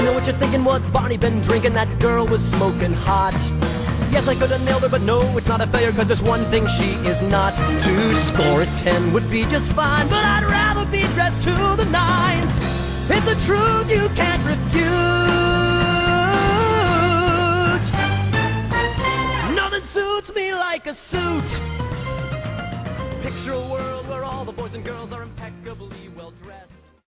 I know what you're thinking. What's Barney been drinking? That girl was smoking hot. Yes, I could have nailed her, but no, it's not a failure, cause there's one thing she is not. To score a 10 would be just fine, but I'd rather be dressed to the nines. It's a truth you can't refute. Nothing suits me like a suit. Picture a world where all the boys and girls are impeccably well dressed.